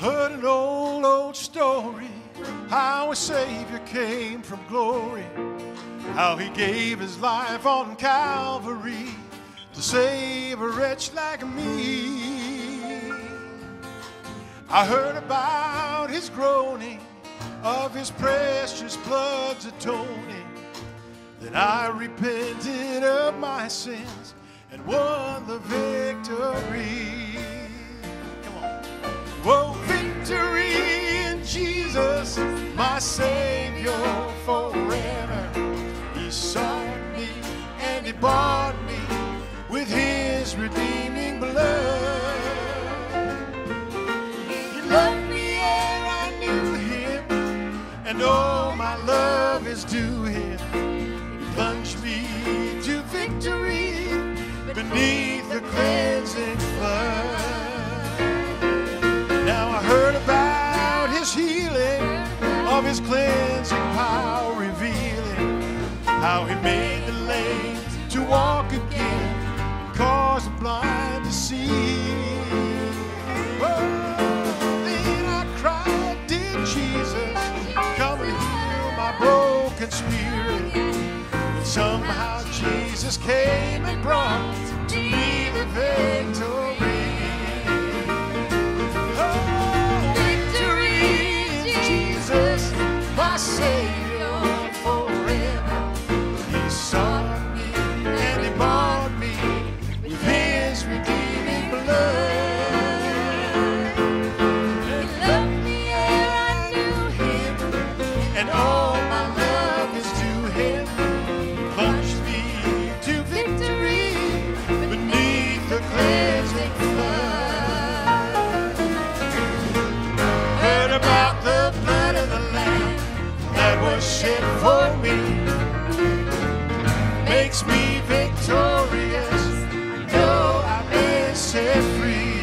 heard an old, old story how a Savior came from glory, how he gave his life on Calvary to save a wretch like me. I heard about his groaning, of his precious blood's atoning. Then I repented of my sins and won the victory. Savior forever. He sought me and He bought me with His redeeming blood. He loved me ere I knew Him, and all my love is due Him. He plunged me to victory beneath the cleansing made the lame to walk again, and caused the blind to see. Oh, then I cried, Dear Jesus, come and heal my broken spirit. And somehow Jesus came and brought to me the victory. Shed for me. Makes me victorious. I know been set free.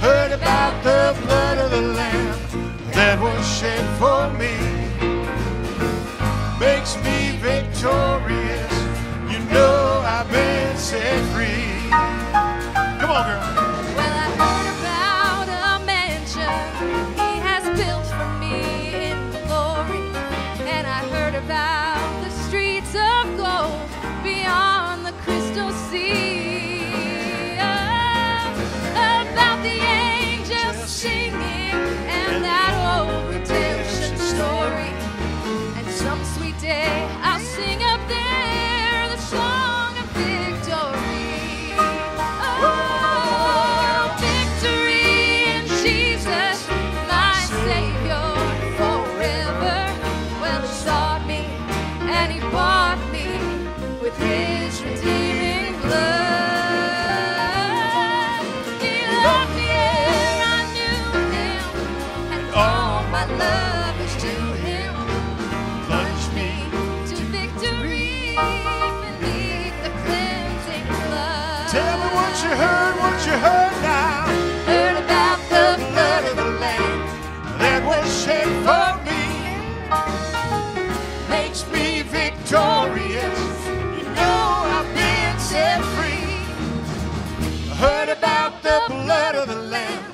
Heard about the blood of the Lamb that was shed for me. Makes me Tell me what you heard, what you heard now. Heard about the Blood of the Lamb that was shed for me. Makes me victorious. You know I've been set free. Heard about the blood of the Lamb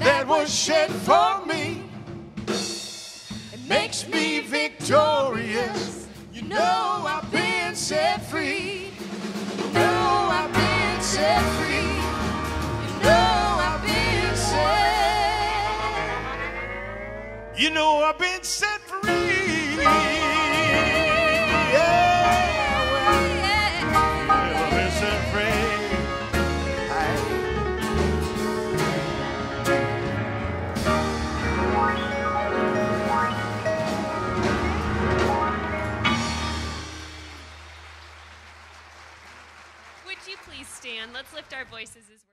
that was shed for me. It makes me victorious. You know You know I've been set free. Yeah, I've been set free. Would you please stand? Let's lift our voices as we're.